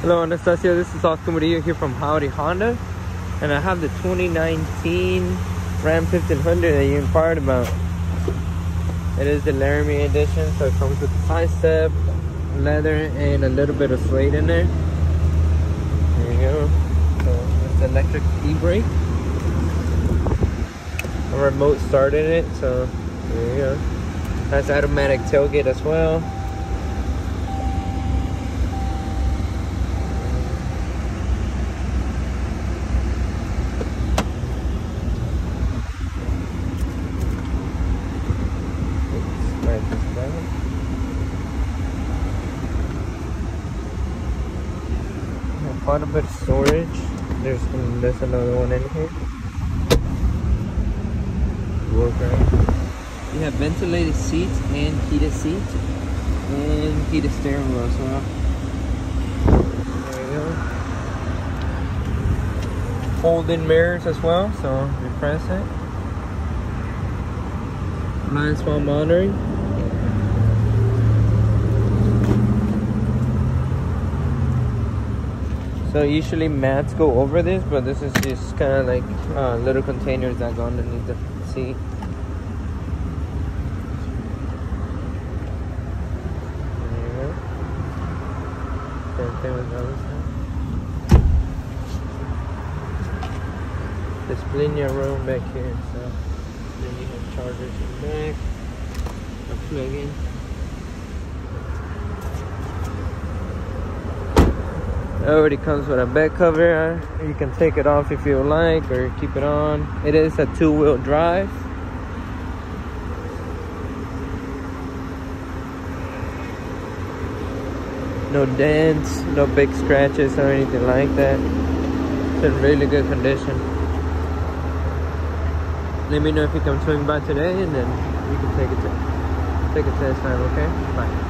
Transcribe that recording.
Hello Anastasia, this is Oscar Murillo here from Howdy Honda and I have the 2019 Ram 1500 that you inquired about. It is the Laramie edition so it comes with the side step, leather and a little bit of suede in there. There you go. So it's electric e-brake. A remote start in it so there you go. Has automatic tailgate as well. Quite a bit of storage. There's there's another one in here. Worker. You have ventilated seats and heated seats and heated steering wheel as well. There you go. Folding mirrors as well, so you press it. Blind spot monitoring. So usually mats go over this, but this is just kind of like uh, little containers that go underneath the seat. There's plenty of room back here, so then you have chargers in the back, a plug-in. Already comes with a bed cover. You can take it off if you like or keep it on. It is a two-wheel drive. No dents, no big scratches or anything like that. It's in really good condition. Let me know if you can swing by today and then we can take it to take a test drive, okay? Bye.